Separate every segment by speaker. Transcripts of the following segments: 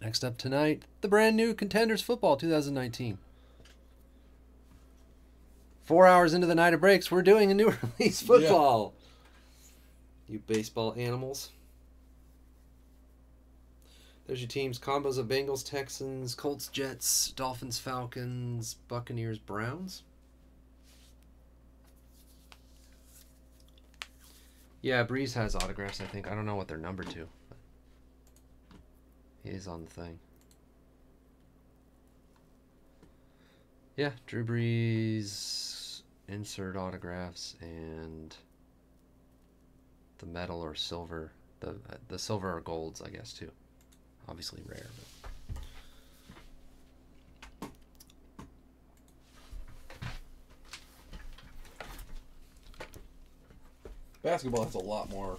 Speaker 1: Next up tonight, the brand new Contenders Football 2019. Four hours into the night of breaks, we're doing a new release football. You baseball animals. There's your teams combos of Bengals, Texans, Colts, Jets, Dolphins, Falcons, Buccaneers, Browns. Yeah, Brees has autographs, I think. I don't know what they're numbered to. Is on the thing. Yeah, Drew Brees, insert autographs, and the metal or silver, the the silver or golds, I guess too. Obviously rare, but
Speaker 2: Basketball has a lot more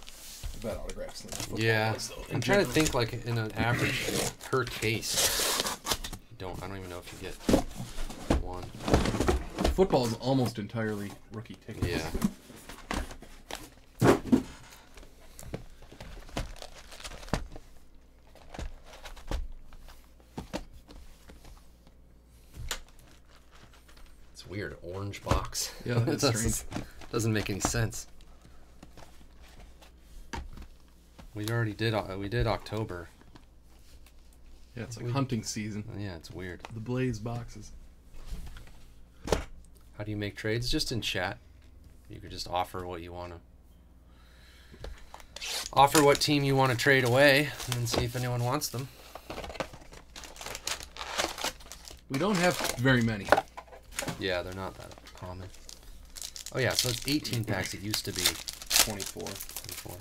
Speaker 2: bad autographs
Speaker 1: yeah.
Speaker 2: in
Speaker 1: I'm trying to think like in an average per case. You don't I don't even know if you get one.
Speaker 2: Football is almost entirely rookie tickets.
Speaker 1: Yeah. It's weird, orange box.
Speaker 2: Yeah,
Speaker 1: Doesn't-
Speaker 2: strange.
Speaker 1: Doesn't make any sense. We already did. uh, We did October.
Speaker 2: Yeah, it's like hunting season.
Speaker 1: Yeah, it's weird.
Speaker 2: The Blaze boxes.
Speaker 1: How do you make trades? Just in chat. You could just offer what you want to. Offer what team you want to trade away, and then see if anyone wants them.
Speaker 2: We don't have very many.
Speaker 1: Yeah, they're not that common. Oh yeah, so it's 18 packs. It used to be
Speaker 2: 24.
Speaker 1: 24.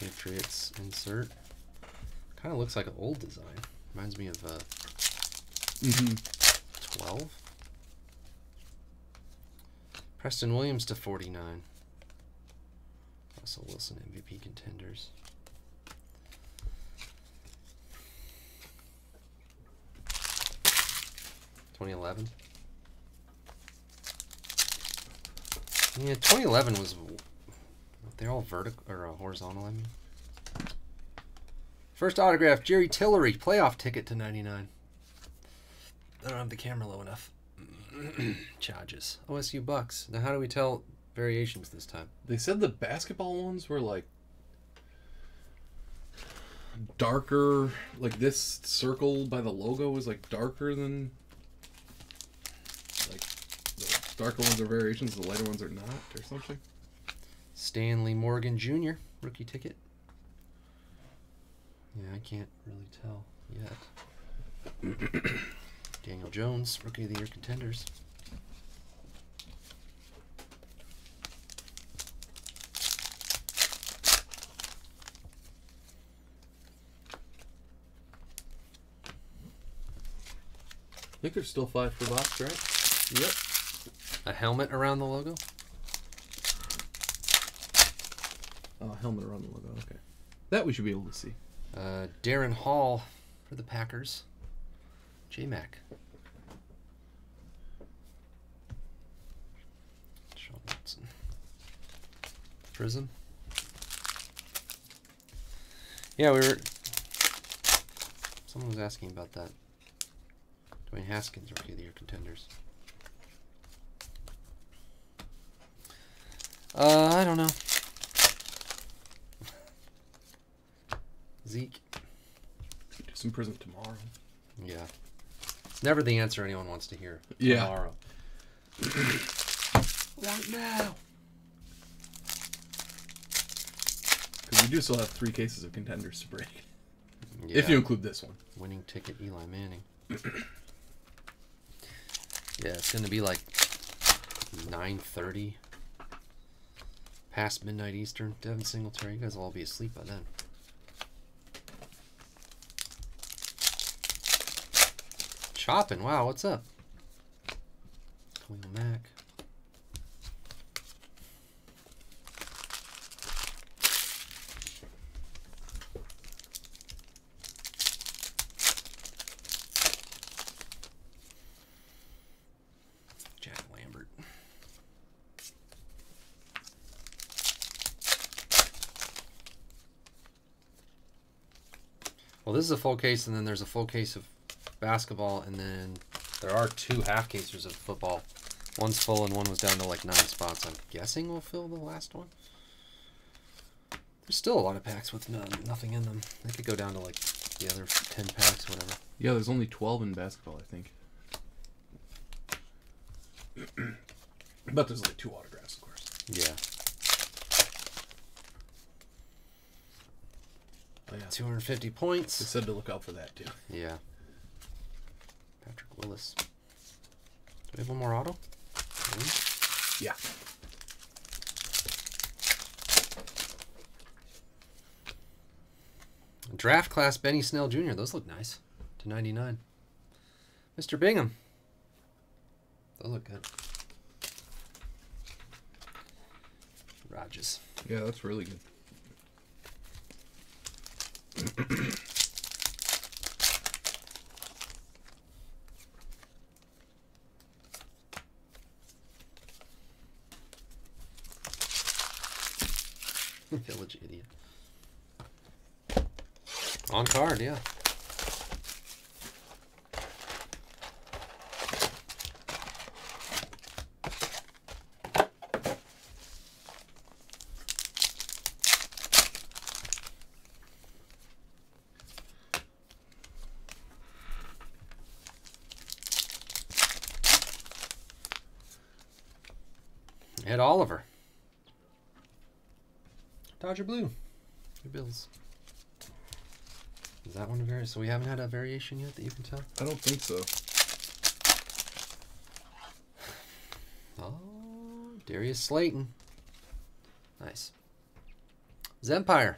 Speaker 1: Patriots insert. Kind of looks like an old design. Reminds me of uh,
Speaker 2: Mm-hmm.
Speaker 1: 12. Preston Williams to 49. Russell Wilson MVP contenders. Twenty eleven. Yeah, twenty eleven was. They're all vertical or uh, horizontal. I mean. First autograph, Jerry Tillery, playoff ticket to ninety nine. I don't have the camera low enough. Chargers. OSU Bucks. Now, how do we tell variations this time?
Speaker 2: They said the basketball ones were like darker. Like this circle by the logo was like darker than. Like the darker ones are variations, the lighter ones are not, or something.
Speaker 1: Stanley Morgan Jr. rookie ticket. Yeah, I can't really tell yet. Daniel Jones, rookie of the year contenders.
Speaker 2: I think there's still five per box, right? Yep.
Speaker 1: A helmet around the logo.
Speaker 2: Oh, helmet around the logo. Okay. That we should be able to see.
Speaker 1: Uh, Darren Hall for the Packers. J Mac. Sean Watson. Prizm. Yeah, we were. Someone was asking about that. Dwayne Haskins, rookie of the year contenders. Uh, I don't know. Zeke.
Speaker 2: Do some Prizm tomorrow.
Speaker 1: Yeah. It's Never the answer anyone wants to hear.
Speaker 2: Yeah.
Speaker 1: Tomorrow. right now.
Speaker 2: Because we do still have three cases of contenders to break.
Speaker 1: Yeah.
Speaker 2: If you include this one.
Speaker 1: Winning ticket, Eli Manning. yeah, it's gonna be like 9:30, past midnight Eastern. Devin Singletary, you guys will all be asleep by then. Chopping, wow, what's up? Jack Lambert. Well, this is a full case, and then there's a full case of basketball, and then there are two half cases of football. One's full, and one was down to like nine spots. I'm guessing we'll fill the last one. There's still a lot of packs with none, nothing in them. They could go down to like the other ten packs, whatever.
Speaker 2: Yeah, there's only 12 in basketball, I think. but there's like two autographs, of course.
Speaker 1: Yeah,
Speaker 2: Oh, yeah.
Speaker 1: 250 points.
Speaker 2: They
Speaker 1: points.
Speaker 2: said to look out for that, too.
Speaker 1: Yeah. Patrick Do we have one more auto?
Speaker 2: Yeah.
Speaker 1: Draft class Benny Snell Jr. Those look nice. To 99. Mr. Bingham. Those look good. Rogers.
Speaker 2: Yeah, that's really good.
Speaker 1: Card, yeah. Ed Oliver. Dodger Blue. Your Bills. Is that one a vari- So we haven't had a variation yet that you can tell?
Speaker 2: I don't think so.
Speaker 1: Oh, Darius Slayton. Nice. Zempire.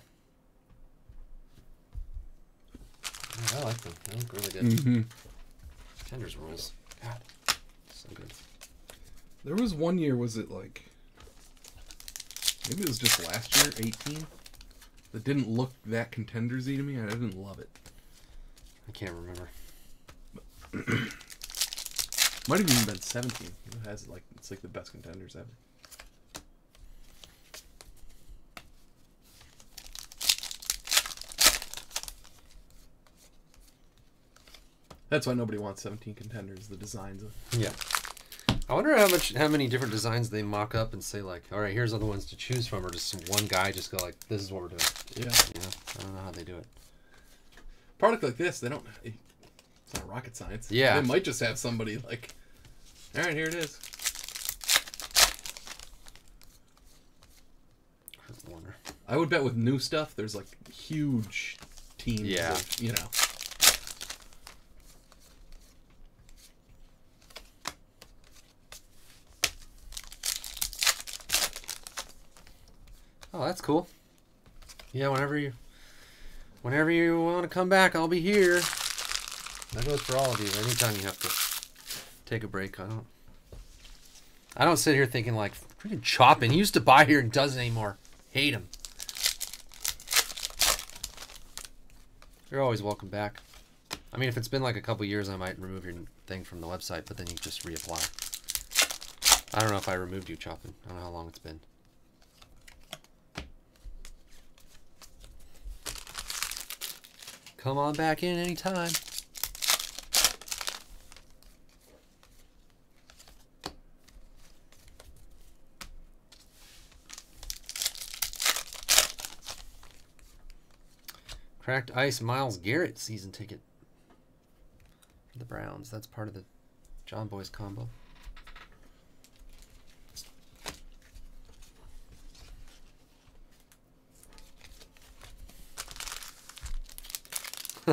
Speaker 1: Yeah, I like them. They look really good.
Speaker 2: Mm-hmm.
Speaker 1: Tenders rules. God, so good.
Speaker 2: There was one year, was it like. Maybe it was just last year, 18? That didn't look that contendersy to me. I didn't love it.
Speaker 1: I can't remember.
Speaker 2: Might have even been 17. It has like it's like the best contenders ever. That's why nobody wants 17 contenders. The designs. Of,
Speaker 1: Yeah. I wonder how much, how many different designs they mock up and say like, all right, here's other ones to choose from, or just one guy just go like, this is what we're doing.
Speaker 2: yeah.
Speaker 1: You know, I don't know how they do it.
Speaker 2: Product like this, they don't. It's not rocket science.
Speaker 1: Yeah.
Speaker 2: They might just have somebody like, all right, here it is.
Speaker 1: Warner.
Speaker 2: I would bet with new stuff, there's like huge teams.
Speaker 1: Yeah.
Speaker 2: Of, you know.
Speaker 1: That's cool. Yeah, whenever you, whenever you want to come back, I'll be here. That goes for all of you. Anytime you have to take a break, I don't. I don't sit here thinking like, freaking chopping. He used to buy here and doesn't anymore. Hate him. You're always welcome back. I mean, if it's been like a couple years, I might remove your thing from the website, but then you just reapply. I don't know if I removed you, Choppin. I don't know how long it's been. Come on back in anytime. Cracked Ice Myles Garrett season ticket for the Browns. That's part of the John Boys combo.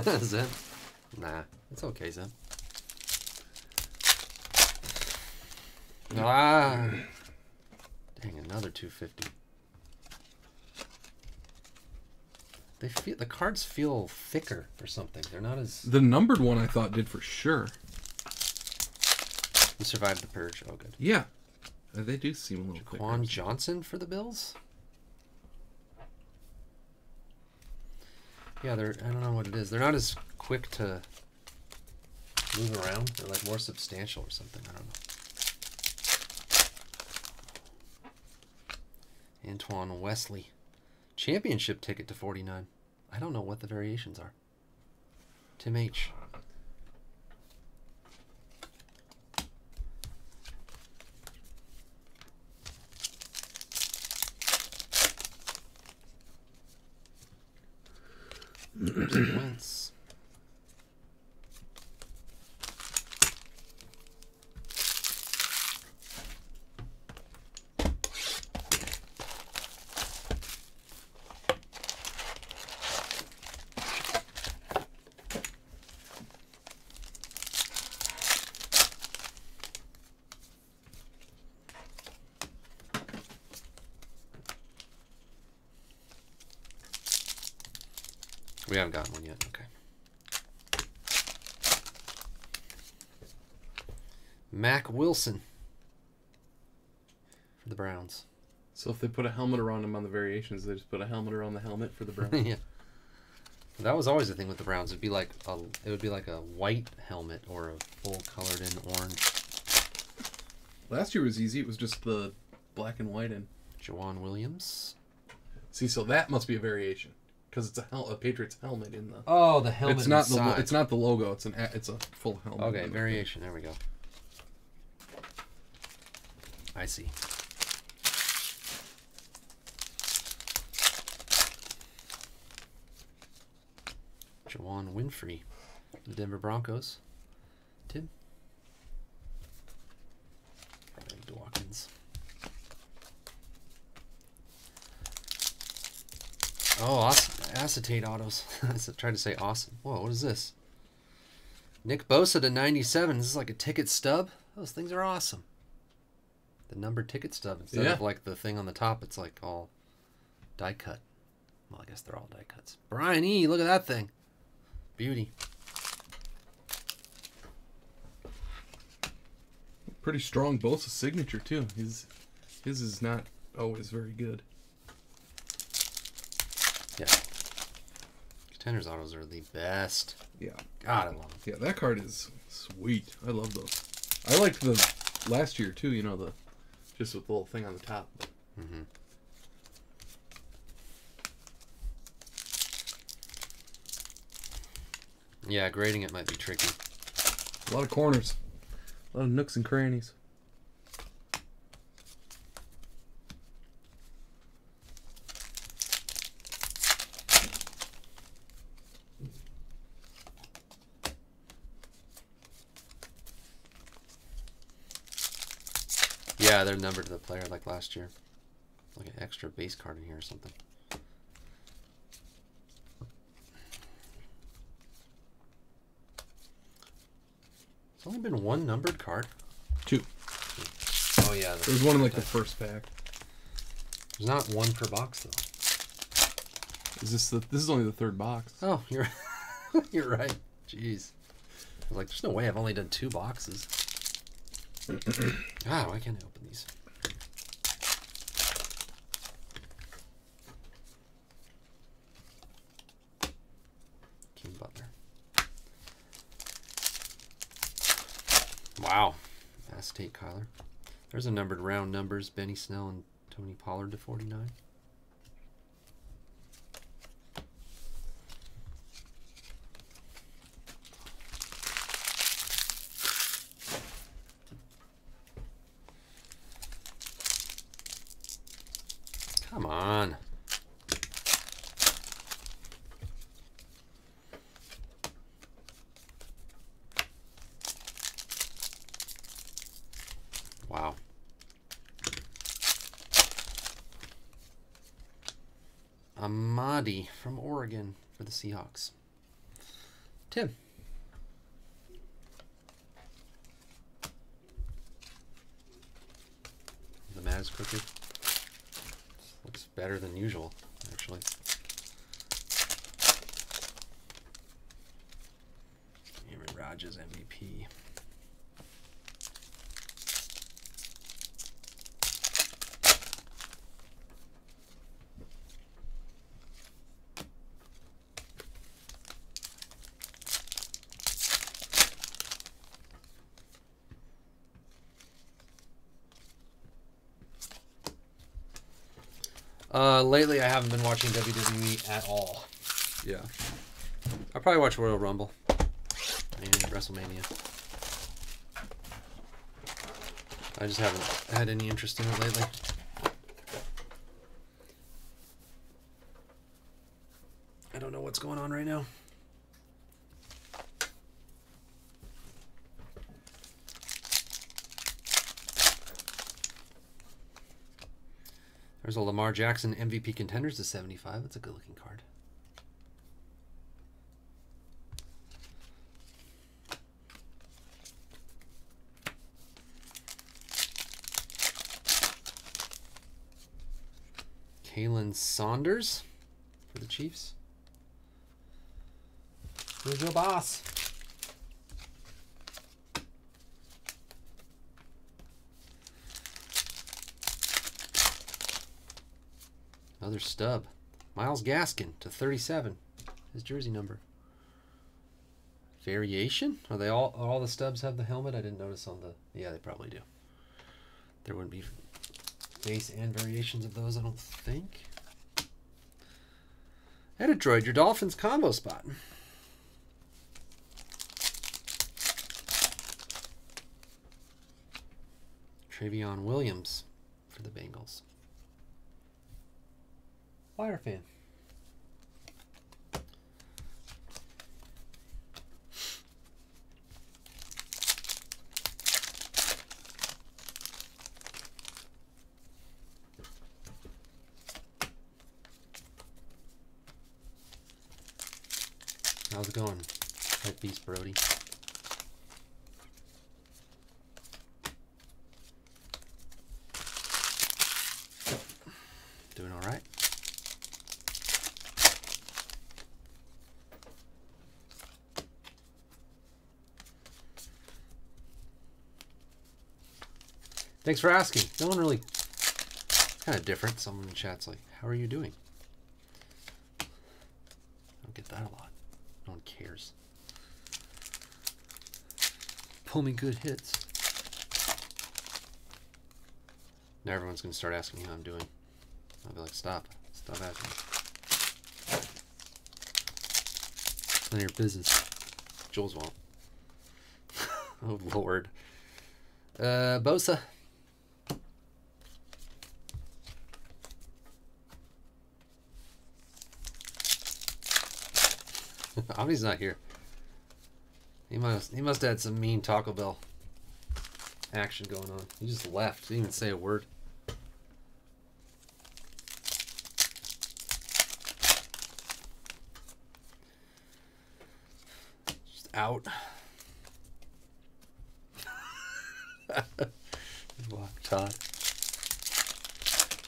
Speaker 1: Zen? Nah, it's okay, Zen. Ah, dang, another 250. They feel the cards feel thicker or something. They're not as.
Speaker 2: The numbered one I thought did for sure.
Speaker 1: You survived the purge. Oh, good.
Speaker 2: Yeah. Uh, They do seem a little
Speaker 1: Quan. Johnson for the Bills. Yeah, they're. I don't know what it is. They're not as quick to move around. They're like more substantial or something. I don't know. Antoine Wesley, championship ticket to forty nine. I don't know what the variations are. Tim H. Carson Wentz. We haven't gotten one yet. Okay. Mack Wilson for the Browns.
Speaker 2: So if they put a helmet around him on the variations, they just put a helmet around the helmet for the Browns.
Speaker 1: yeah. That was always the thing with the Browns. It'd be like a it would be like a white helmet or a full colored in orange.
Speaker 2: Last year was easy. It was just the black and white and
Speaker 1: Jawan Williams.
Speaker 2: see. So that must be a variation because it's a hel- a Patriots helmet in the.
Speaker 1: Oh, the helmet.
Speaker 2: it's not the lo-
Speaker 1: inside.
Speaker 2: it's not the logo. It's an a- it's a full helmet.
Speaker 1: Okay,
Speaker 2: in the-
Speaker 1: variation. There we go. I see. Juwann Winfree, the Denver Broncos. Tim. Greg Dawkins. Oh, ac- acetate autos. I tried to say awesome. Whoa, what is this? Nick Bosa to 97. This is like a ticket stub. Those things are awesome. The numbered ticket stub instead
Speaker 2: Yeah.
Speaker 1: of like the thing on the top, it's like all die cut. Well, I guess they're all die cuts. Brian E, look at that thing. Beauty.
Speaker 2: Pretty strong Bosa signature too. His his is not always very good.
Speaker 1: Contenders autos are the best.
Speaker 2: Yeah.
Speaker 1: God, I love them.
Speaker 2: Yeah, that card is sweet. I love those. I liked the last year too. You know the just with the little thing on the top.
Speaker 1: hmm Yeah, grading it might be tricky.
Speaker 2: A lot of corners, a lot of nooks and crannies.
Speaker 1: Yeah, they're numbered to the player like last year. Like an extra base card in here or something. It's only been one numbered card.
Speaker 2: Two.
Speaker 1: Oh yeah,
Speaker 2: There was one in like the first pack.
Speaker 1: there's not one per box though.
Speaker 2: Is this the? This is only the third box.
Speaker 1: Oh, you're you're right. Jeez, I was like, there's no way I've only done two boxes. ah, why can't I open these? King Butler. Wow, acetate Kyler. There's a numbered round numbers: Benny Snell and Tony Pollard to 49. Come on. Wow. Amadi from Oregon for the Seahawks. Tim. The is crooked. Looks better than usual, actually. Uh, lately, I haven't been watching WWE at all.
Speaker 2: Yeah.
Speaker 1: I'll probably watch Royal Rumble. and WrestleMania. I just haven't had any interest in it lately. I don't know what's going on right now. There's a Lamar Jackson MVP contenders to 75. That's a good looking card. Khalen Saunders for the Chiefs. Who's your boss? Another stub. Myles Gaskin to 37. His jersey number. Variation? Are they all all the stubs have the helmet? I didn't notice on the Yeah, they probably do. There wouldn't be base and variations of those, I don't think. Edidroid, your Dolphins combo spot. Trayveon Williams for the Bengals. Fire fan. How's it going? Beast Brody. Doing all right. Thanks for asking. No one really It's kind of different. Someone in the chat's like, "How are you doing?" I don't get that a lot. No one cares. Pull me good hits. Now everyone's gonna start asking me how I'm doing. I'll be like, stop. Stop asking. None of your business. Jules won't. oh lord. Uh Bosa. Avi's not here. He must he must have had some mean Taco Bell action going on. He just left. Didn't even say a word. Just out. Todd.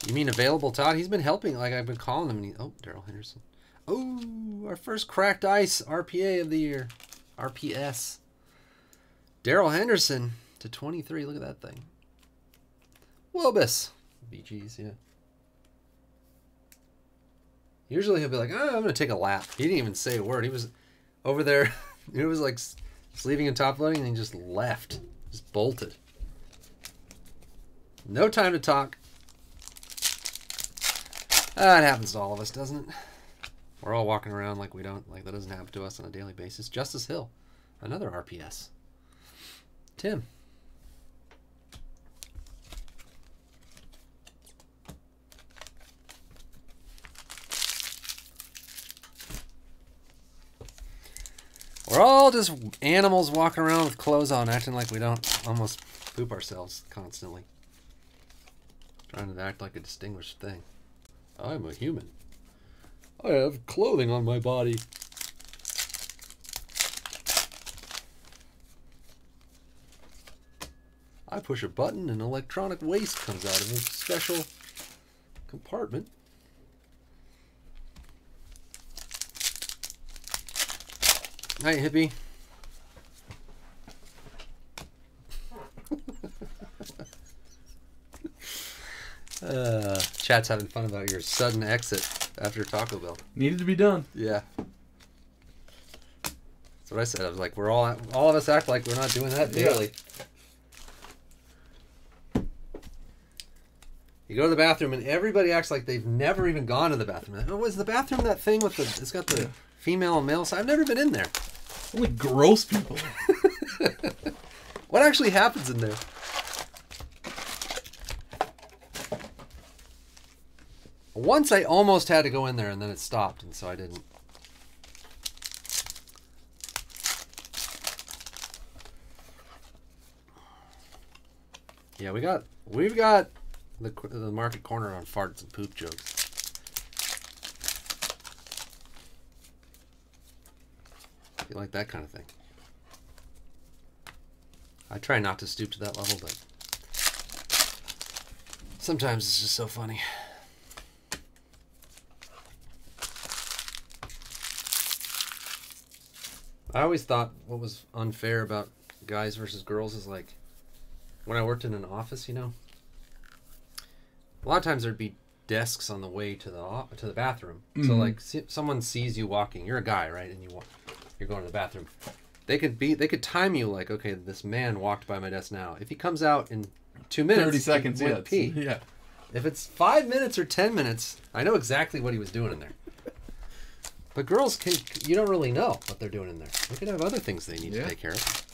Speaker 1: You mean available Todd? He's been helping. Like I've been calling him. And he, oh, Darrell Henderson. Oh, our first cracked ice RPA of the year. RPS. Darrell Henderson to 23. Look at that thing. Wobus. BGs, yeah. Usually he'll be like, oh, I'm going to take a lap. He didn't even say a word. He was over there. It was like sleeving and top loading, and he just left. Just bolted. No time to talk. That happens to all of us, doesn't it? We're all walking around like we don't, like that doesn't happen to us on a daily basis. Justice Hill, another RPS. Tim. We're all just animals walking around with clothes on, acting like we don't almost poop ourselves constantly. Trying to act like a distinguished thing. I'm a human. I have clothing on my body. I push a button and electronic waste comes out of a special compartment. Hi, hippie. uh, chat's having fun about your sudden exit after Taco Bell.
Speaker 2: Needed to be done.
Speaker 1: Yeah. That's what I said. I was like, we're all all of us act like we're not doing that daily. Yeah. You go to the bathroom and everybody acts like they've never even gone to the bathroom. Like, oh, was the bathroom that thing with the? It's got the female and male side. I've never been in there.
Speaker 2: Only gross people.
Speaker 1: What actually happens in there? Once I almost had to go in there and then it stopped, and so I didn't. Yeah, we got we've got the the market corner on farts and poop jokes. You like that kind of thing. I try not to stoop to that level, but sometimes it's just so funny. I always thought what was unfair about guys versus girls is like when I worked in an office, you know, a lot of times there'd be desks on the way to the to the bathroom. So
Speaker 2: Mhm.
Speaker 1: like see, someone sees you walking, you're a guy, right? And you wa- you're going to the bathroom. They could be they could time you like, okay, this man walked by my desk now. If he comes out in 2 minutes,
Speaker 2: Thirty seconds. Yeah.
Speaker 1: pee.
Speaker 2: Yeah.
Speaker 1: If it's 5 minutes or 10 minutes, I know exactly what he was doing in there. But girls can you don't really know what they're doing in there. They could have other things they need
Speaker 2: Yeah.
Speaker 1: to take care of.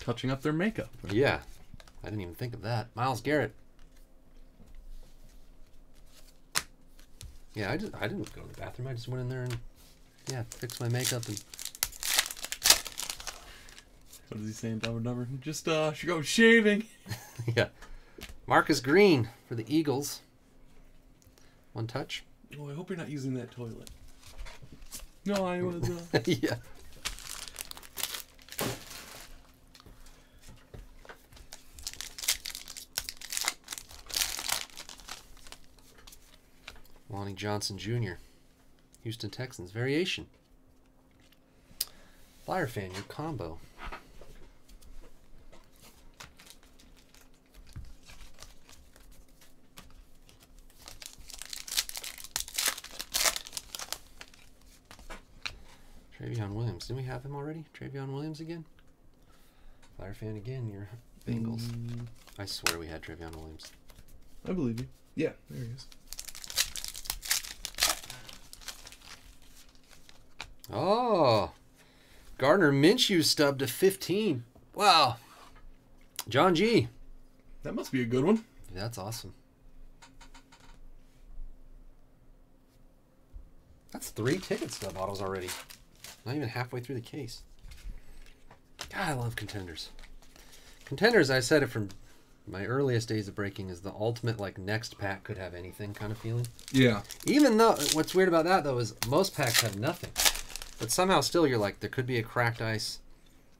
Speaker 2: Touching up their makeup.
Speaker 1: Yeah. I didn't even think of that. Myles Garrett. Yeah, I just I didn't go to the bathroom. I just went in there and yeah, fixed my makeup and
Speaker 2: What does he say in Dumb and Dumber? Just uh, should go shaving.
Speaker 1: yeah. Marcus Green for the Eagles. One touch.
Speaker 2: Oh, I hope you're not using that toilet. No, I was. Uh...
Speaker 1: yeah. Lonnie Johnson Jr. Houston Texans variation. Flyer fan, your combo. Trayveon Williams. Didn't we have him already? Trayveon Williams again? Flyer fan again, your Bengals.
Speaker 2: Mm,
Speaker 1: I swear we had Trayveon Williams.
Speaker 2: I believe you. Yeah, there he is.
Speaker 1: Oh, Gardner Minshew stubbed to 15. Wow. John G.
Speaker 2: That must be a good one.
Speaker 1: That's awesome. That's three ticket stub autos already. Not even halfway through the case. God, I love contenders. Contenders, I said it from my earliest days of breaking, is the ultimate like next pack could have anything kind of feeling.
Speaker 2: Yeah.
Speaker 1: Even though what's weird about that though is most packs have nothing, but somehow still you're like there could be a cracked ice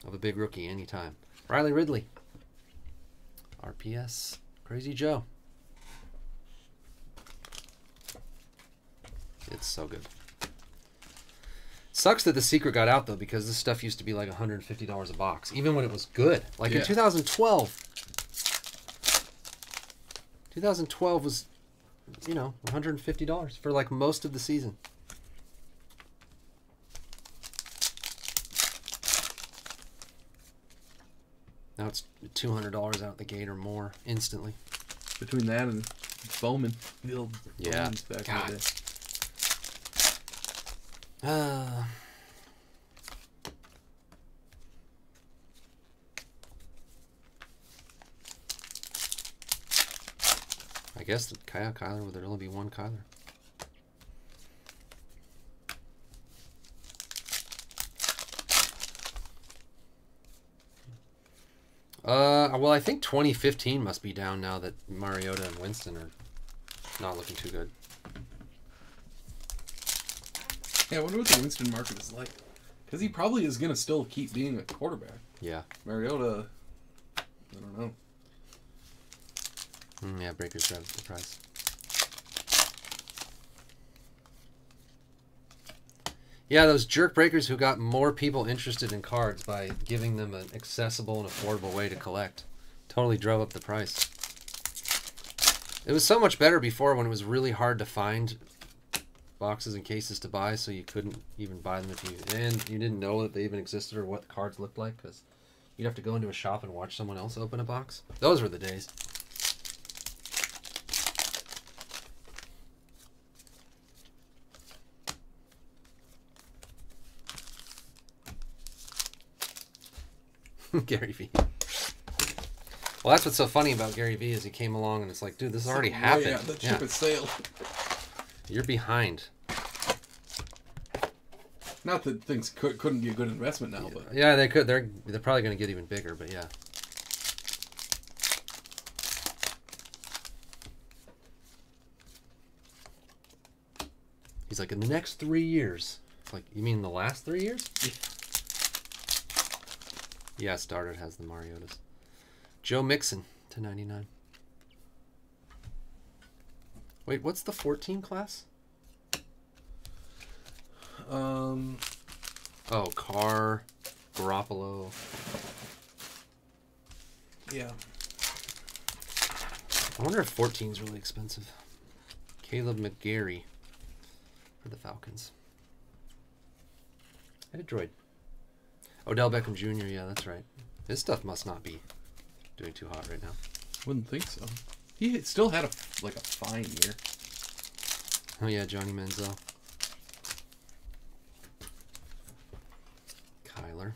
Speaker 1: of a big rookie anytime. Riley Ridley, RPS, Crazy Joe. It's so good. Sucks that the secret got out though because this stuff used to be like $150 a box, even when it was good. Like in 2012. 2012 was you know, $150 for like most of the season. Now it's $200 out the gate or more instantly.
Speaker 2: Between that and Bowman. The old
Speaker 1: Yeah.
Speaker 2: Bowmans back
Speaker 1: God.
Speaker 2: in the day.
Speaker 1: I guess the Kyle Kyler would there only be one Kyler? Uh, well, I think 2015 must be down now that Mariota and Winston are not looking too good.
Speaker 2: Yeah, I wonder what the Winston market is like. Because he probably is going to still keep being a quarterback.
Speaker 1: Yeah.
Speaker 2: Mariota, I don't know.
Speaker 1: Mm, yeah, Breakers grabs the price. Yeah, those jerk breakers who got more people interested in cards by giving them an accessible and affordable way to collect totally drove up the price. It was so much better before when it was really hard to find boxes and cases to buy, so you couldn't even buy them if you and you didn't know that they even existed or what the cards looked like because you'd have to go into a shop and watch someone else open a box. Those were the days. Gary V. Well, that's what's so funny about Gary V is he came along and it's like, dude, this already
Speaker 2: oh,
Speaker 1: happened.
Speaker 2: the
Speaker 1: Yeah,
Speaker 2: ship has sailed.
Speaker 1: You're behind.
Speaker 2: Not that things could, couldn't be a good investment now, but
Speaker 1: Yeah, they could. They're they're probably going to get even bigger, but yeah. He's like, in the next three years. It's like, you mean the last three years? yeah, started has the Mariotas. Joe Mixon to 99. Wait, what's the 14 class?
Speaker 2: um,
Speaker 1: Oh, Carr, Garoppolo.
Speaker 2: yeah.
Speaker 1: I wonder if 14 is really expensive. Kaleb McGary for the Falcons. Hey, Droid. Odell Beckham Jr., yeah, that's right. His stuff must not be doing too hot right now.
Speaker 2: Wouldn't think so. He still had a like a fine year.
Speaker 1: Oh, yeah, Johnny Manziel. Kyler.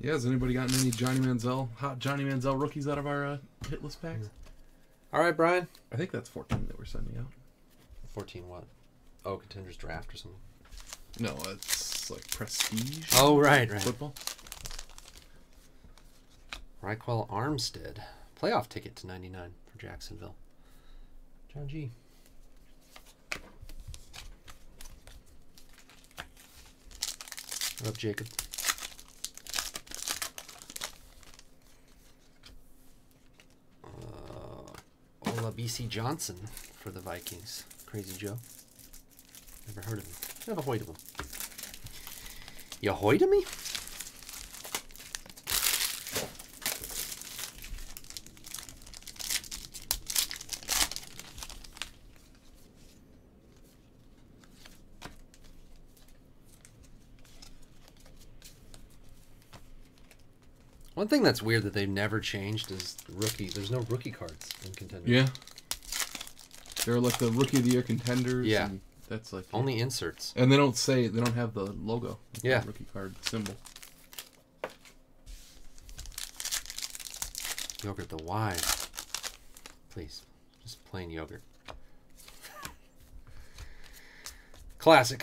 Speaker 2: Yeah, has anybody gotten any Johnny Manziel hot Johnny Manziel rookies out of our uh, hit list packs?
Speaker 1: All right, Brian.
Speaker 2: I think that's 14 that we're sending out.
Speaker 1: 14 what? Oh, contenders draft or something.
Speaker 2: No, it's like prestige
Speaker 1: Oh, right, right.
Speaker 2: football.
Speaker 1: Ryquell Armstead. Playoff ticket to 99 for Jacksonville. John G. What up, Jacob? Uh, Olabisi Johnson for the Vikings. Crazy Joe. Never heard of him. Never heard of him. You heard of me? One thing that's weird that they've never changed is rookie. There's no rookie cards in contenders.
Speaker 2: Yeah. They're like the rookie of the year contenders.
Speaker 1: Yeah.
Speaker 2: and that's like
Speaker 1: Only inserts.
Speaker 2: And they don't say they don't have the logo. the
Speaker 1: Yeah.
Speaker 2: rookie card symbol.
Speaker 1: Yogurt the Y. Please. Just plain yogurt. Classic.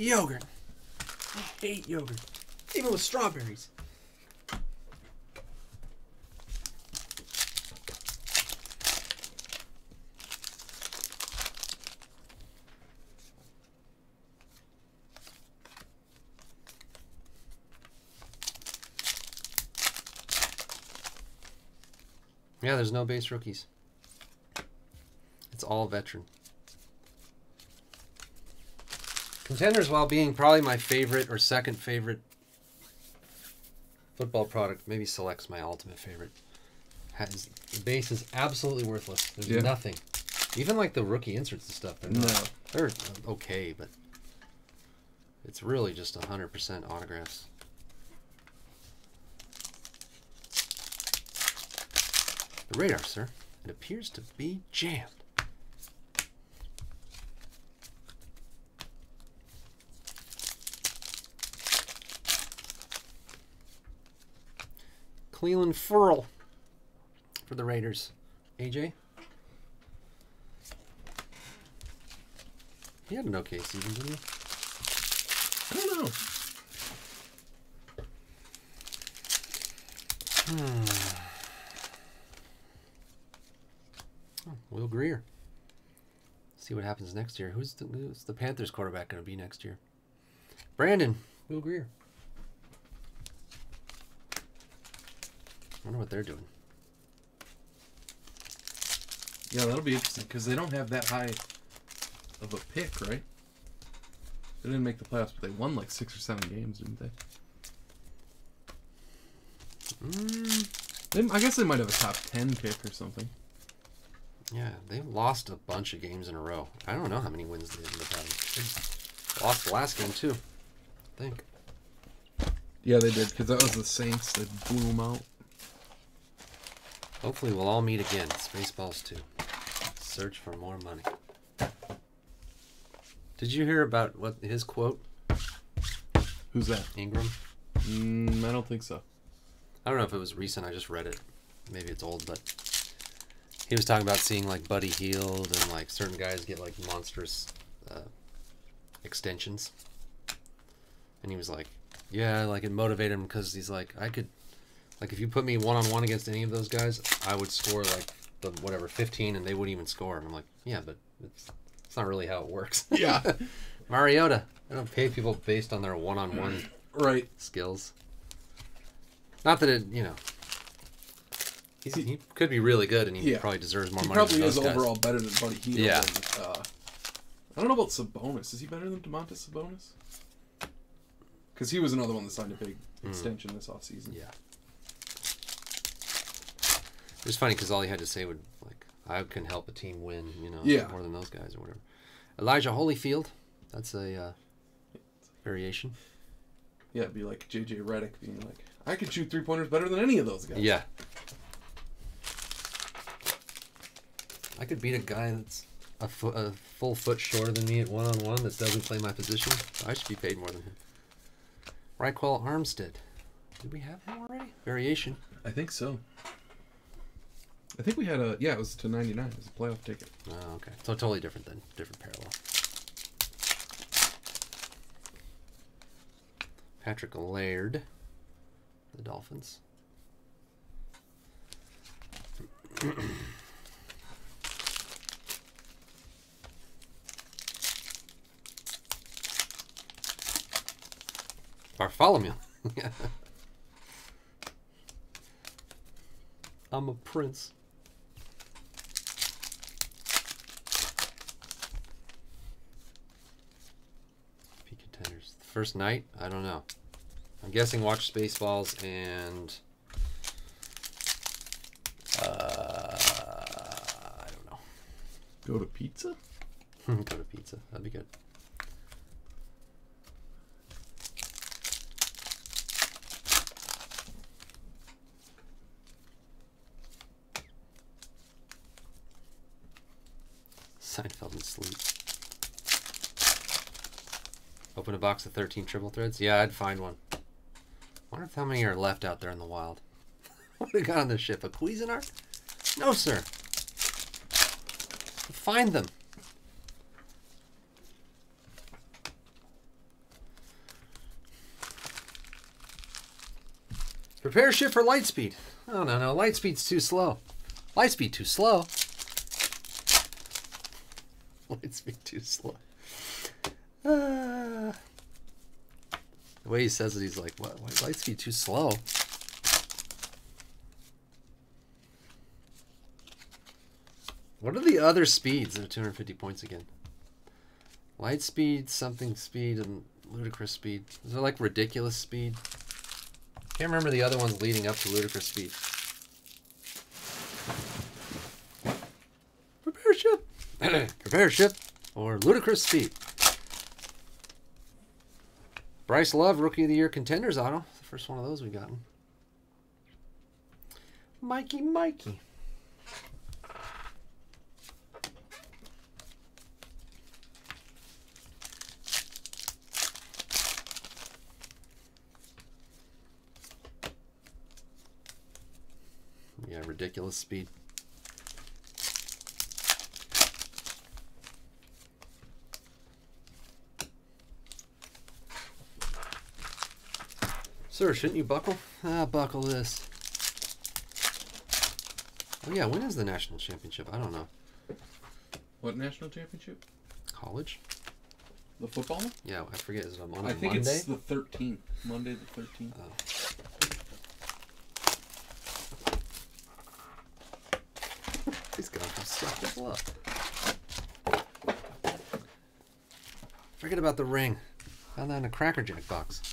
Speaker 1: Yogurt. I hate yogurt. Even with strawberries. Yeah, there's no base rookies. It's all veteran. Contenders, while being probably my favorite or second favorite football product, maybe selects my ultimate favorite. Has the base is absolutely worthless. There's
Speaker 2: Yeah.
Speaker 1: nothing. Even like the rookie inserts and stuff, they're
Speaker 2: No.
Speaker 1: They're okay, but it's really just hundred percent autographs. The radar, sir. It appears to be jammed. Clelin Ferrell for the Raiders. AJ? He had an okay season, didn't he?
Speaker 2: I don't know. Hmm.
Speaker 1: Oh, Will Grier. See what happens next year. Who's the, who's the Panthers quarterback going to be next year? Brandon. Will Grier. Wonder what they're doing.
Speaker 2: Yeah, that'll be interesting because they don't have that high of a pick, right? They didn't make the playoffs, but they won like six or seven games, didn't they?
Speaker 1: Mm,
Speaker 2: They- I guess they might have a top ten pick or something.
Speaker 1: yeah, they lost a bunch of games in a row. I don't know how many wins they ended up having. They lost the last game, too. I think.
Speaker 2: Yeah, they did because that was the Saints that blew them out.
Speaker 1: Hopefully, we'll all meet again. Spaceballs, too. search for more money. Did you hear about what his quote,
Speaker 2: Who's that?
Speaker 1: Ingram?
Speaker 2: Mm, I don't think so.
Speaker 1: I don't know if it was recent. I just read it. Maybe it's old, but he was talking about seeing like Buddy Hield and like certain guys get like monstrous uh, extensions, and he was like, "Yeah, like it motivated him because he's like, I could, like, if you put me one on one against any of those guys, I would score like the whatever 15, and they wouldn't even score." And I'm like, "Yeah, but it's it's not really how it works."
Speaker 2: Yeah.
Speaker 1: Mariota, I don't pay people based on their one on one
Speaker 2: right.
Speaker 1: skills. Not that it, you know, he's, he could be really good, and he
Speaker 2: Yeah.
Speaker 1: probably deserves more money
Speaker 2: He
Speaker 1: money.
Speaker 2: probably is
Speaker 1: guys.
Speaker 2: overall better than Buddy Hield.
Speaker 1: Yeah.
Speaker 2: And, uh, I don't know about Sabonis. Is he better than Domantas Sabonis? Because he was another one that signed a big extension this offseason.
Speaker 1: Hmm. Yeah. It was funny because all he had to say would like, "I can help a team win," you know,
Speaker 2: Yeah.
Speaker 1: more than those guys or whatever. Elijah Holyfield, that's a uh, variation.
Speaker 2: Yeah, it'd be like JJ Redick being like, I could shoot three pointers better than any of those guys.
Speaker 1: Yeah. I could beat a guy that's a, fo- a full foot shorter than me at one on one that doesn't play my position. I should be paid more than him. Ryquell Armstead. Did we have him already? Variation.
Speaker 2: I think so. I think we had a yeah, it was to ninety nine. It was a playoff ticket.
Speaker 1: Oh, okay. So totally different then. Different parallel. Patrick Laird. The Dolphins. Bartholomew. I'm a prince. Peak contenders. First night? I don't know. I'm guessing watch Spaceballs and. Uh, I don't know.
Speaker 2: Go to pizza?
Speaker 1: Go to pizza. That'd be good. Seinfeld and sleep. Open a box of 13 triple threads? Yeah, I'd find one. wonder if how many are left out there in the wild. what do we got on this ship? A Cuisinart? No, sir. Find them. Prepare ship for lightspeed. Oh no no, lightspeed's too slow. Lightspeed too slow. Lightspeed too slow. The way he says it, he's like, "What? Why is lightspeed too slow?" What are the other speeds are 250 points again? Light speed, something speed, and ludicrous speed. Is there like ridiculous speed? Can't remember the other ones leading up to ludicrous speed. Prepare ship. Prepare ship or ludicrous speed. Bryce Love, rookie of the year contenders auto. The first one of those we've gotten. Mikey, Mikey. Yeah, ridiculous speed. Sir, shouldn't you buckle? Ah, buckle this. Oh yeah, when is the national championship? I don't know.
Speaker 2: What national championship?
Speaker 1: College?
Speaker 2: The football?
Speaker 1: Yeah, I forget. Is it on
Speaker 2: I think
Speaker 1: Monday?
Speaker 2: it's the thirteenth. Monday the thirteenth.
Speaker 1: He's going from soft to love. Forget about the ring. Found that in a Cracker Jack box.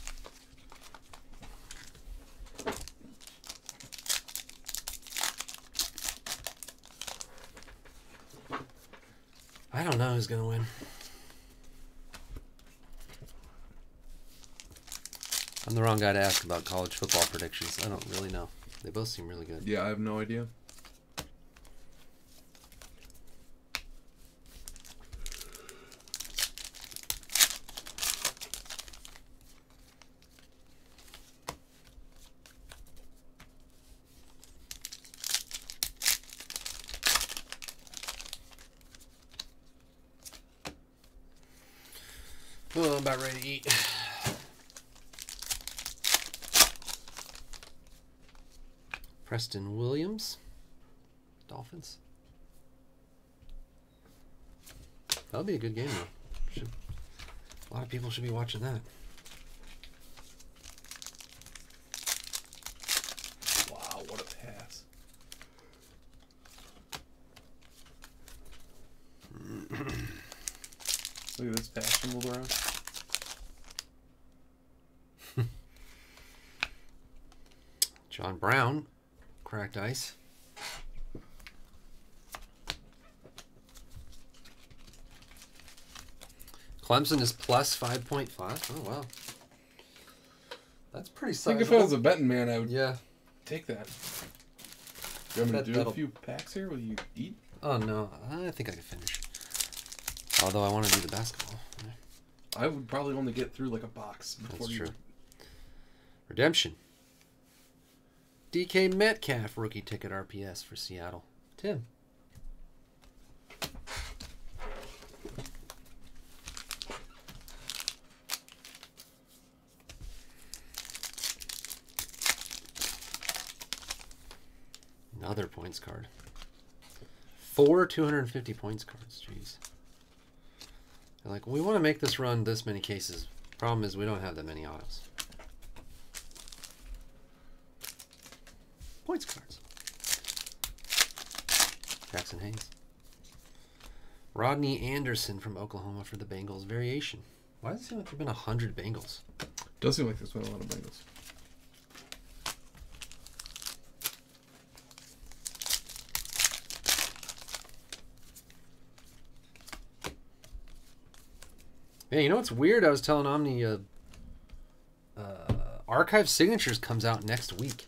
Speaker 1: I don't know who's gonna win. I'm the wrong guy to ask about college football predictions. I don't really know. They both seem really good.
Speaker 2: Yeah, I have no idea.
Speaker 1: Oh, I'm about ready to eat. Preston Williams, Dolphins. That'll be a good game, though. Should, a lot of people should be watching that.
Speaker 2: Wow, what a pass. Look at this pass from LeBron.
Speaker 1: John Brown, cracked ice. Clemson is plus 5.5. Oh, wow. That's pretty
Speaker 2: I think if I was a betting man, I would
Speaker 1: yeah.
Speaker 2: take that. Do you want me to do a
Speaker 1: that'll-
Speaker 2: few packs here? Will you eat?
Speaker 1: Oh, no. I think I can finish. Although I want to do the basketball.
Speaker 2: I would probably only get through like a box before
Speaker 1: That's
Speaker 2: you.
Speaker 1: true. Redemption. DK Metcalf rookie ticket RPS for Seattle. Tim. Another points card. Four 250 points cards. Jeez. They're like, we want to make this run this many cases. Problem is, we don't have that many autos. Points cards. Jackson Hayes. Rodney Anderson from Oklahoma for the Bengals. Variation. Why does it seem like there have been a hundred Bengals?
Speaker 2: Does seem like there's been a lot of Bengals.
Speaker 1: Man, you know what's weird? I was telling Omni, uh, uh, Archive Signatures comes out next week.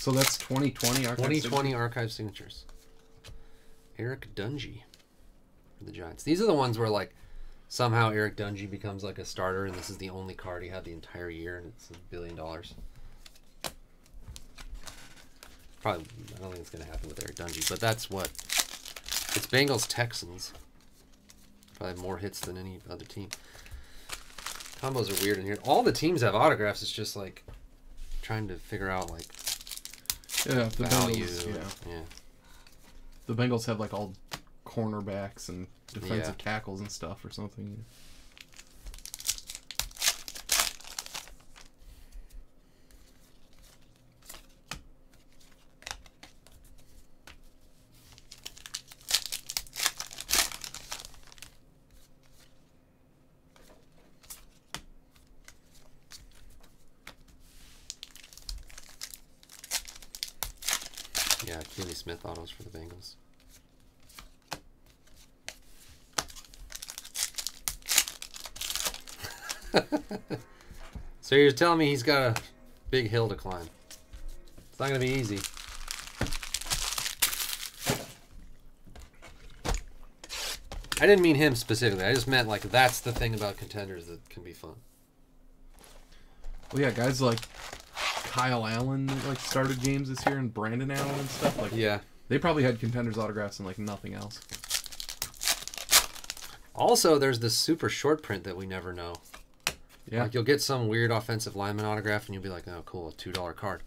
Speaker 2: So that's 2020. Archive
Speaker 1: 2020 Archive Signatures. Eric Dungey for the Giants. These are the ones where like somehow Eric Dungey becomes like a starter, and this is the only card he had the entire year, and it's a billion dollars. Probably, I don't think it's going to happen with Eric Dungey, but that's what it's Bengals Texans. Probably more hits than any other team. Combos are weird in here. All the teams have autographs. It's just like trying to figure out like
Speaker 2: Yeah, the
Speaker 1: value.
Speaker 2: Bengals. Yeah,
Speaker 1: yeah.
Speaker 2: The Bengals have like all cornerbacks and defensive tackles and stuff or something.
Speaker 1: Yeah, Autos for the Bengals. so you're telling me he's got a big hill to climb? It's not gonna be easy. I didn't mean him specifically. I just meant like that's the thing about contenders that can be fun.
Speaker 2: Well, yeah, guys like Kyle Allen like started games this year and Brandon Allen and stuff like
Speaker 1: Yeah.
Speaker 2: They probably had contenders autographs and like nothing else.
Speaker 1: Also, there's this super short print that we never know.
Speaker 2: Yeah,
Speaker 1: Like you'll get some weird offensive lineman autograph, and you'll be like, "Oh, cool, a two dollar card."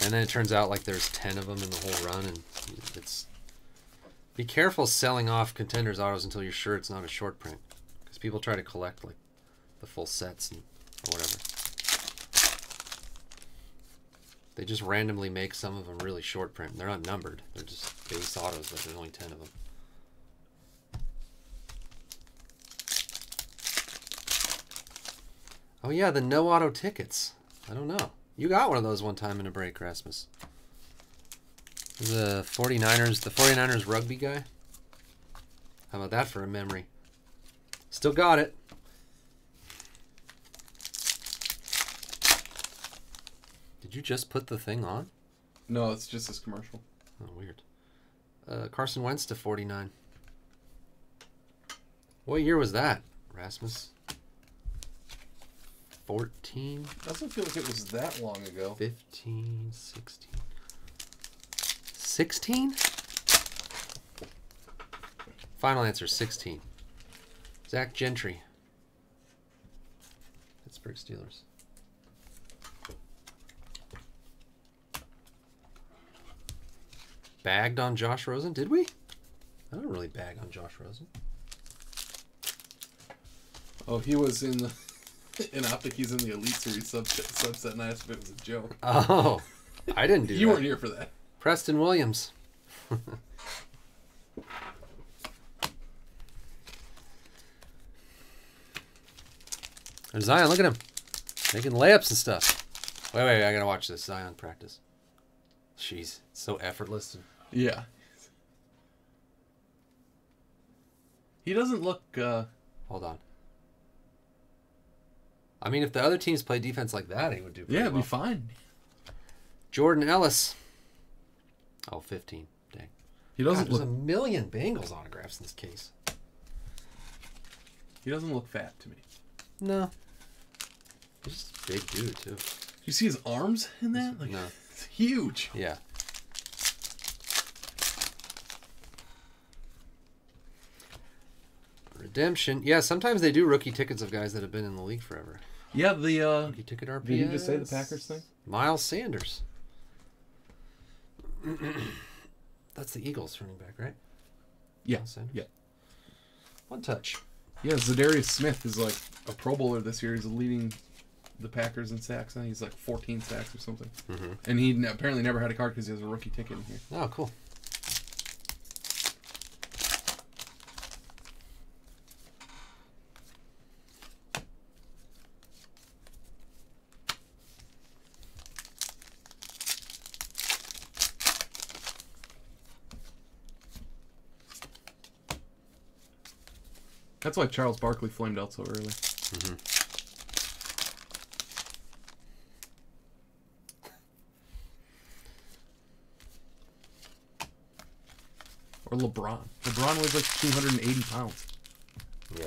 Speaker 1: And then it turns out like there's ten of them in the whole run, and it's. Be careful selling off contenders autos until you're sure it's not a short print, because people try to collect like the full sets and or whatever. They just randomly make some of them really short print. They're not numbered. They're just base autos, but there's only ten of them. Oh yeah, the no auto tickets. I don't know. You got one of those one time in a break, Rasmus. The 49ers, the 49ers rugby guy. How about that for a memory? Still got it. Did you just put the thing on?
Speaker 2: no, it's just this commercial.
Speaker 1: Oh, weird. Uh, Carson Wentz to 49. What year was that, Rasmus? 14?
Speaker 2: Doesn't feel like it was that long ago.
Speaker 1: 15, 16. 16? Final answer 16. Zach Gentry. Pittsburgh Steelers. Bagged on Josh Rosen? Did we? I don't really bag on Josh Rosen.
Speaker 2: Oh, he was in the in optic. He's in the elite series sub subset, and I asked if it was a joke.
Speaker 1: Oh, I didn't do
Speaker 2: you
Speaker 1: that.
Speaker 2: You weren't here for that.
Speaker 1: Preston Williams. There's Zion, look at him. Making layups and stuff. Wait, wait, I gotta watch this Zion practice. Jeez, so effortless.
Speaker 2: Yeah. He doesn't look. uh
Speaker 1: Hold on. I mean, if the other teams play defense like that, he would do pretty
Speaker 2: Yeah, it'd
Speaker 1: well.
Speaker 2: be fine.
Speaker 1: Jordan Ellis. Oh, 15. Dang.
Speaker 2: He
Speaker 1: God,
Speaker 2: doesn't
Speaker 1: there's
Speaker 2: look.
Speaker 1: a million Bengals autographs in this case.
Speaker 2: He doesn't look fat to me.
Speaker 1: No. He's just a big dude, too.
Speaker 2: You see his arms in that? Like,
Speaker 1: No.
Speaker 2: it's huge.
Speaker 1: Yeah. Redemption. Yeah, sometimes they do rookie tickets of guys that have been in the league forever.
Speaker 2: Yeah, the. uh
Speaker 1: Rookie ticket RPS.
Speaker 2: Did you just say the Packers thing?
Speaker 1: Miles Sanders. That's the Eagles running back, right?
Speaker 2: Yeah.
Speaker 1: Miles Sanders?
Speaker 2: Yeah.
Speaker 1: One touch.
Speaker 2: Yeah, Za'Darius Smith is like a Pro Bowler this year. He's leading the Packers in sacks now. He's like 14 sacks or something.
Speaker 1: Mm-hmm.
Speaker 2: And he apparently never had a card because he has a rookie ticket in here.
Speaker 1: Oh, cool.
Speaker 2: That's why Charles Barkley flamed out so early. Or LeBron. LeBron weighs like 280 pounds.
Speaker 1: Yeah.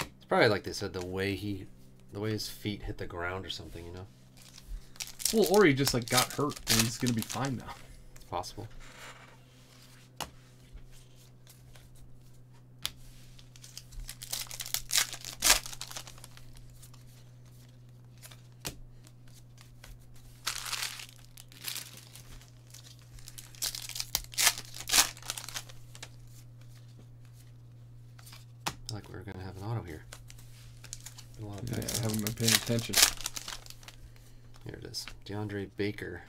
Speaker 1: It's probably like they said the way he, the way his feet hit the ground or something. You know,
Speaker 2: Well, or he just like got hurt and he's gonna be fine now.
Speaker 1: it's possible. I feel like we were gonna have an auto here. A lot of
Speaker 2: Yeah. I haven't been paying attention.
Speaker 1: DeAndre Baker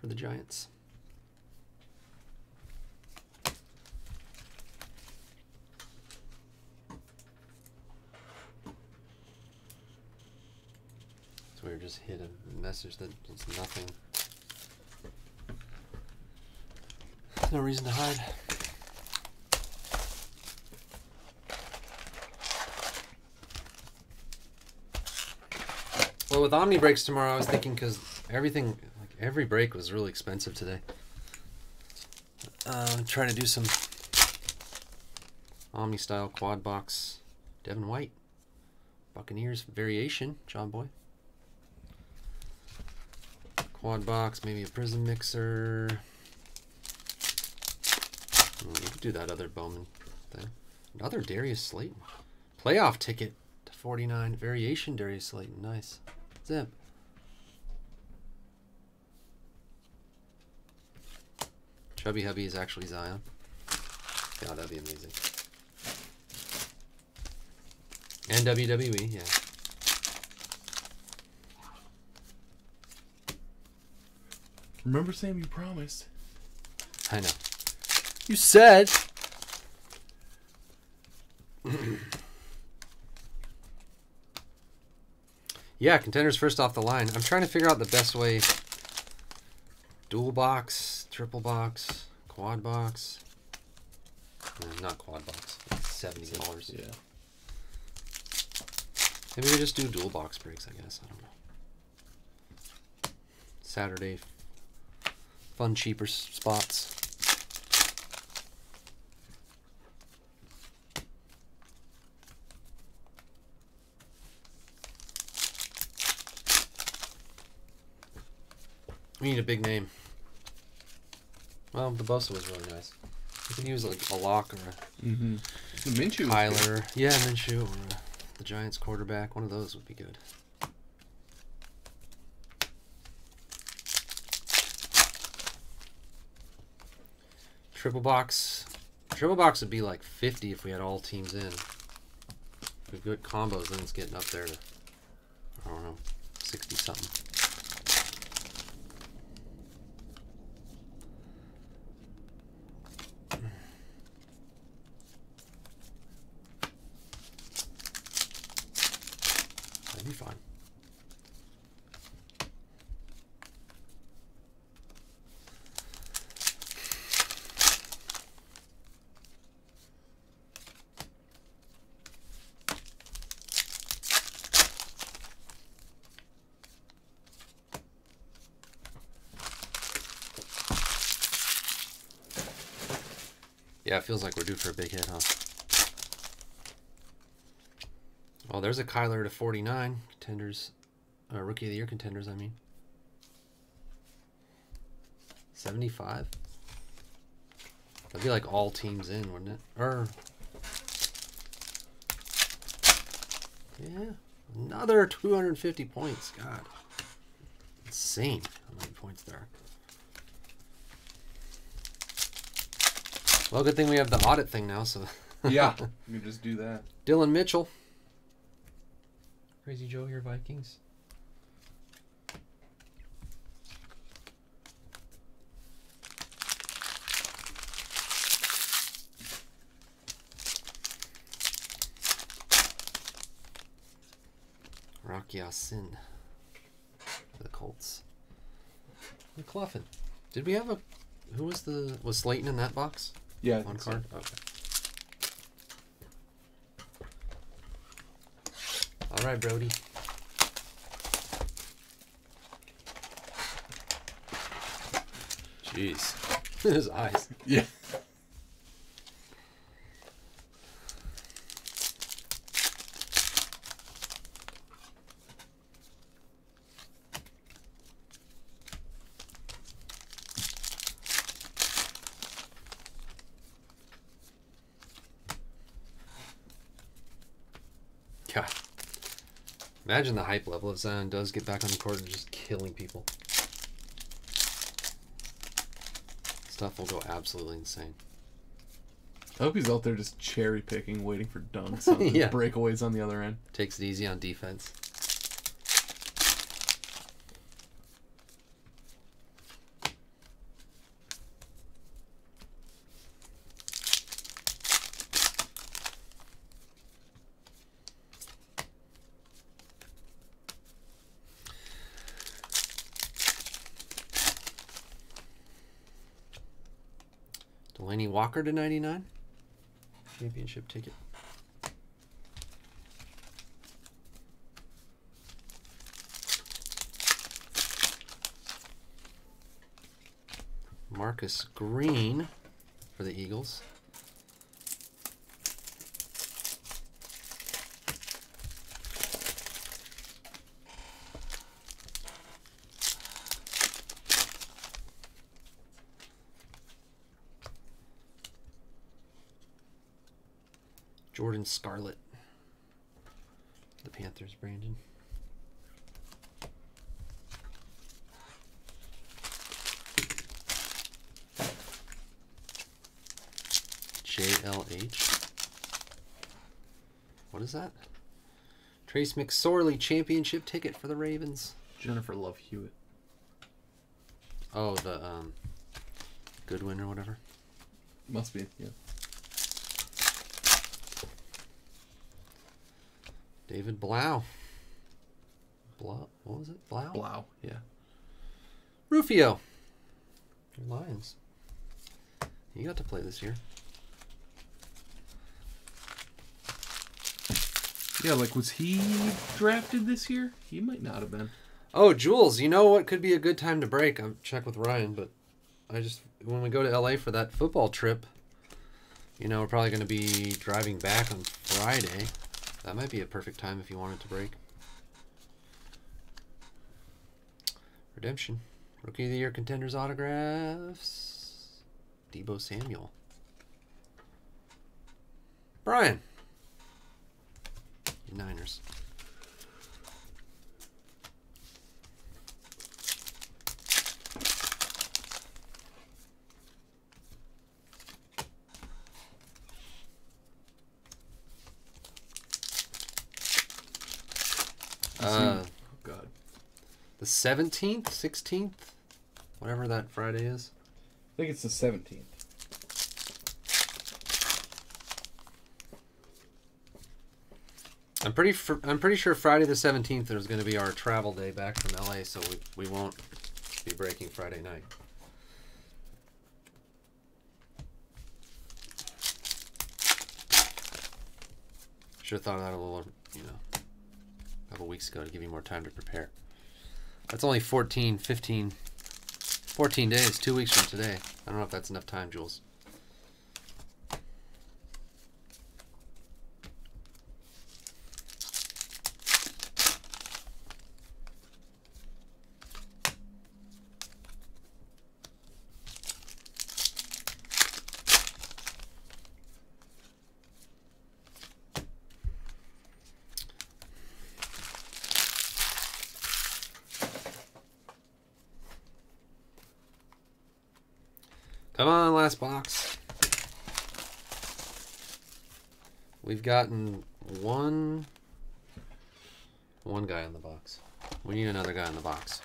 Speaker 1: for the Giants. So we were just hit a message that was nothing. No reason to hide. Well, with Omni breaks tomorrow, I was thinking because everything, like every break was really expensive today. Uh, trying to do some Omni style quad box. Devin White, Buccaneers variation, John Boy. Quad box, maybe a Prizm mixer. Hmm, we could do that other Bowman thing. Another Darius Slayton. Playoff ticket to 49. Variation Darius Slayton. Nice. Zip. Chubby Hubby is actually Zion. God, that'd be amazing. And WWE, yeah.
Speaker 2: Remember, Sam, you promised.
Speaker 1: I know. You said. Yeah, contenders first off the line. I'm trying to figure out the best way. Dual box, triple box, quad box. No, not quad box. Seventy dollars.
Speaker 2: Yeah.
Speaker 1: Maybe we just do dual box breaks. I guess I don't know. Saturday, fun cheaper spots. We need a big name. Well, the Bosa was really nice. You can use like a lock or a
Speaker 2: Mm-hmm. The Minshew.
Speaker 1: Kyler. Yeah, Minshew or uh, the Giants quarterback. One of those would be good. Triple box. Triple box would be like 50 if we had all teams in. If we've got combos, then it's getting up there to, I don't know, 60 something. That'd be fun. Yeah, it feels like we're due for a big hit, huh? Oh, there's a Kyler to 49 contenders, uh, rookie of the year contenders. I mean, 75. That'd be like all teams in, wouldn't it? Or yeah, another 250 points. God, insane how many points there. are. Well, good thing we have the audit thing now. So
Speaker 2: yeah. You can just do that.
Speaker 1: Dillon Mitchell. Crazy Joe, your Vikings. Rock Ya-Sin. for The Colts. McCluffin. Did we have a. Who was the. Was Slayton in that box?
Speaker 2: Yeah.
Speaker 1: One
Speaker 2: think so.
Speaker 1: card? Okay. All right, Brody. Jeez. His eyes.
Speaker 2: Yeah.
Speaker 1: God. Imagine the hype level if Zion does get back on the court and just killing people. Stuff will go absolutely insane.
Speaker 2: I hope he's out there just cherry picking, waiting for dunks and
Speaker 1: Yeah.
Speaker 2: breakaways on the other end.
Speaker 1: Takes it easy on defense. Delanie Walker to 99. Championship ticket. Marcus Green for the Eagles. Jordan Scarlett. The Panthers, Brandon. JLH. What is that? Trace McSorley championship ticket for the Ravens.
Speaker 2: Jennifer Love Hewitt.
Speaker 1: Oh, the um Goodwin or whatever.
Speaker 2: Must be, yeah.
Speaker 1: David Blau. Blau. What was it? Blau.
Speaker 2: Blau, yeah.
Speaker 1: Rufio. Your Lions. You got to play this year.
Speaker 2: Yeah, like, was he drafted this year? He might not have been.
Speaker 1: Oh, Jules, you know what could be a good time to break? I'm check with Ryan, but I just when we go to LA for that football trip, you know, we're probably going to be driving back on Friday. That might be a perfect time if you wanted to break. Redemption. Rookie of the Year contenders autographs. Deebo Samuel. Brian. Niners. 17th, 16th, whatever that Friday is.
Speaker 2: I think it's the seventeenth.
Speaker 1: I'm pretty fr- I'm pretty sure Friday the 17th is going to be our travel day back from LA, so we, we won't be breaking Friday night. Should have thought of that a little, you know, a couple weeks ago to give you more time to prepare. That's only 14, 15, 14 days, two weeks from today. I don't know if that's enough time, Jules. Come on, last box. We've gotten one one guy in the box. We need another guy in the box.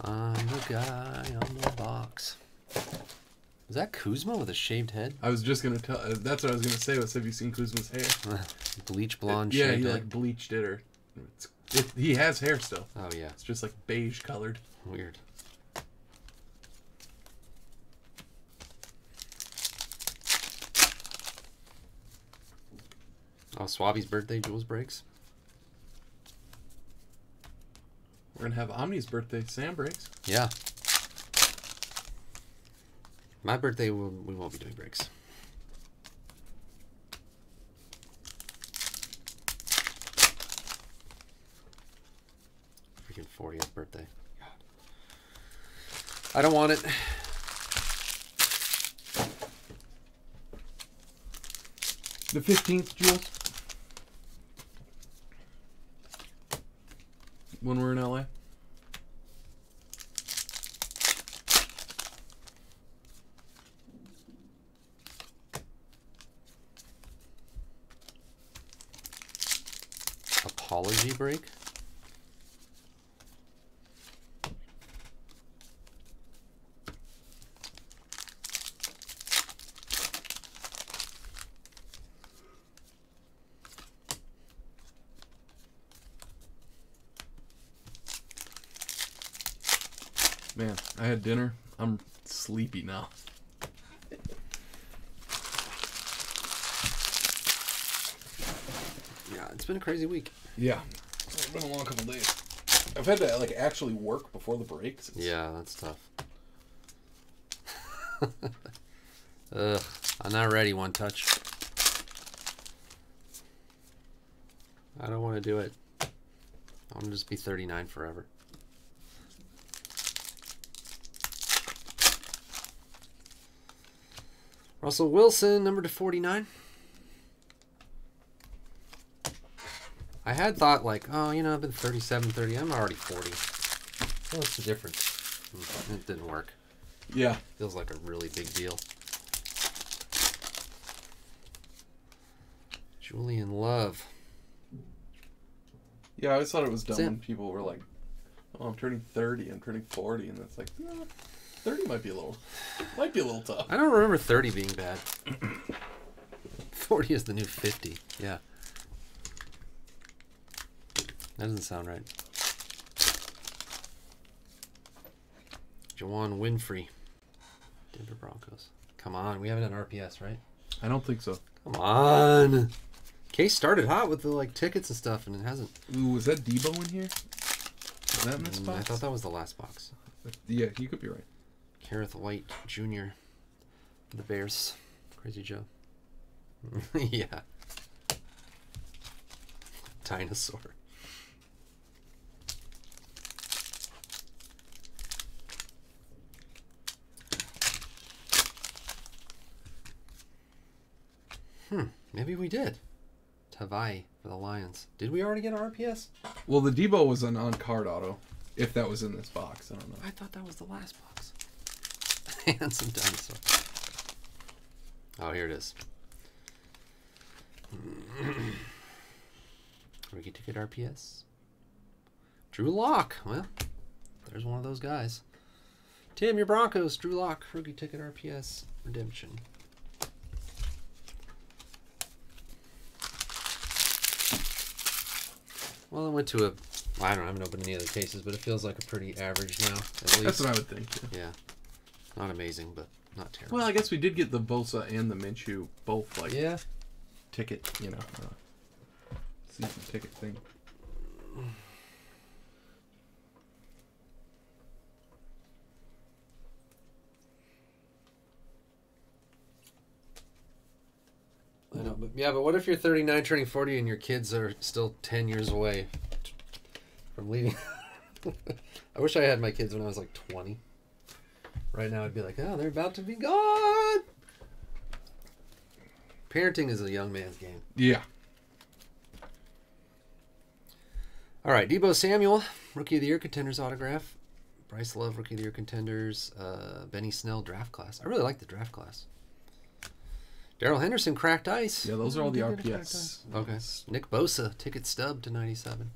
Speaker 1: I'm the guy on the box. Is that Kuzma with a shaved head?
Speaker 2: I was just gonna tell. Uh, that's what I was gonna say. Was have you seen Kuzma's hair?
Speaker 1: Bleach blonde
Speaker 2: yeah,
Speaker 1: shaved
Speaker 2: he
Speaker 1: head.
Speaker 2: like bleached it, or it's, it, he has hair still.
Speaker 1: Oh yeah,
Speaker 2: It's just like beige colored.
Speaker 1: weird. Oh, Swabby's birthday, Jules breaks.
Speaker 2: We're gonna have Omni's birthday. Sam breaks.
Speaker 1: Yeah. My birthday, we we won't be doing breaks. Freaking 40th birthday. I don't want it.
Speaker 2: The fifteenth, Jules. When we're in LA.
Speaker 1: Apology break?
Speaker 2: Man, I had dinner. I'm sleepy now.
Speaker 1: Yeah, it's been a crazy week.
Speaker 2: Yeah, it's been a long couple days. I've had to like actually work before the breaks. It's-
Speaker 1: Yeah, that's tough. Ugh, I'm not ready, one touch. I don't want to do it. I want to just be 39 forever. Russell Wilson, number to 49. I had thought, like, oh, you know, I've been 37, 30. I'm already 40. What's the difference? Mm, It didn't work.
Speaker 2: Yeah.
Speaker 1: Feels like a really big deal. Julian Love.
Speaker 2: Yeah, I always thought it was dumb
Speaker 1: Sam.
Speaker 2: when people were like, "Oh, I'm turning 30. I'm turning 40," and it's like, nah, 30 might be a little, might be a little tough.
Speaker 1: I don't remember 30 being bad. 40 is the new 50. Yeah. That doesn't sound right. Juwann Winfree. Denver Broncos. Come on, we haven't done RPS, right?
Speaker 2: I don't think so.
Speaker 1: Come on. Case started hot with the like tickets and stuff, and it hasn't.
Speaker 2: Ooh, was that Deebo in here? Is that in this
Speaker 1: Mm,
Speaker 2: box?
Speaker 1: I thought that was the last box.
Speaker 2: Yeah, you could be right.
Speaker 1: Kerrith Whyte Jr. The Bears. Crazy Joe. yeah. Dinosaur. Hmm, maybe we did. Tavai for the Lions. Did we already get our RPS?
Speaker 2: Well, the Deebo was an on card auto. If that was in this box, I don't know.
Speaker 1: I thought that was the last box. Handsome dinosaur. Oh, here it is. Rookie ticket RPS. Drew Lock. Well, there's one of those guys. Tim, your Broncos. Drew Lock. Rookie ticket RPS. Redemption. Well, I went to a. I don't know. I haven't opened any other cases, but it feels like a pretty average now. At least.
Speaker 2: That's what I would think. yeah.
Speaker 1: Yeah. Not amazing, but not terrible.
Speaker 2: Well, I guess we did get the Bosa and the Minshew both like
Speaker 1: yeah.
Speaker 2: ticket, you know, uh, season ticket thing.
Speaker 1: I know, but yeah, but what if you're 39, turning 40, and your kids are still 10 years away from leaving? I wish I had my kids when I was like 20. Right now, I'd be like, oh, they're about to be gone. Parenting is a young man's game.
Speaker 2: Yeah.
Speaker 1: All right, Deebo Samuel, Rookie of the Year contenders autograph. Bryce Love, Rookie of the Year contenders. Uh, Benny Snell, draft class. I really like the draft class. Darrell Henderson, cracked ice.
Speaker 2: Yeah, those are all the
Speaker 1: Did get a cracked
Speaker 2: RPS.
Speaker 1: Okay. Nick Bosa, ticket stub to 97.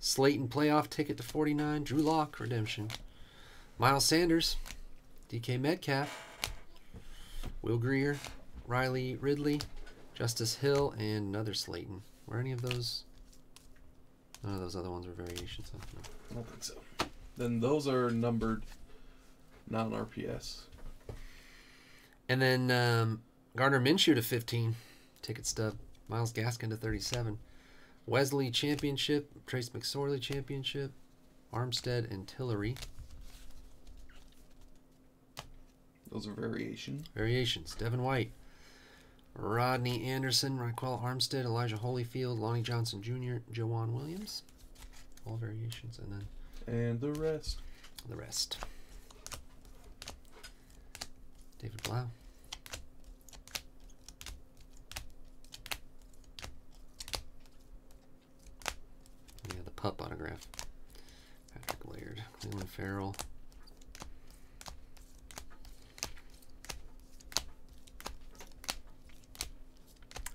Speaker 1: Slayton, playoff ticket to 49. Drew Lock, redemption. Miles Sanders, DK Metcalf. Will Grier, Riley Ridley, Justice Hill, and another Slayton. Were any of those? None of those other ones were variations. No.
Speaker 2: I don't think so. Then those are numbered, not an RPS.
Speaker 1: And then um, Gardner Minshew to 15. Ticket stub. Myles Gaskin to 37. Wesley Championship. Trace McSorley Championship. Armstead and Tillery.
Speaker 2: Those are variation.
Speaker 1: Variations. Devin White. Rodney Anderson. Ryquell Armstead. Elijah Holyfield. Lonnie Johnson Jr. Jawan Williams. All variations. And then
Speaker 2: And the rest.
Speaker 1: the rest. David Blau. Yeah, the pup autograph. Patrick Laird, Clelin Ferrell.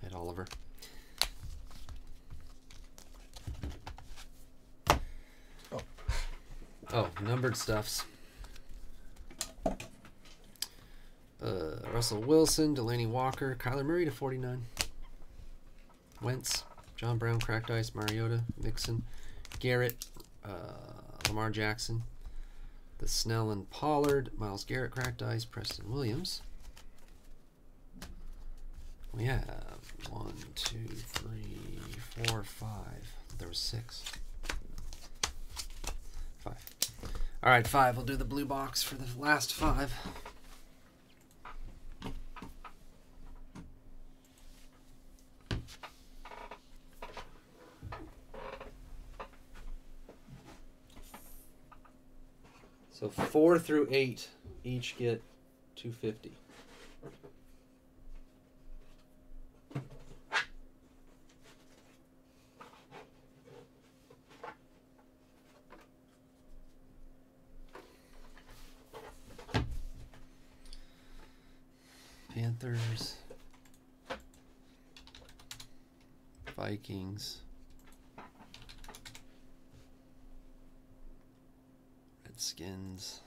Speaker 1: Ed Oliver.
Speaker 2: Oh.
Speaker 1: Oh, numbered stuffs. Uh, Russell Wilson, Delanie Walker, Kyler Murray to 49. Wentz, John Brown, Cracked Ice, Mariota, Mixon, Garrett, uh, Lamar Jackson, the Snell and Pollard, Myles Garrett, Cracked Ice, Preston Williams. We have one, two, three, four, five. There was six. Five. All right, five. We'll do the blue box for the last five. So four through eight each get 250. Panthers, Vikings, Redskins,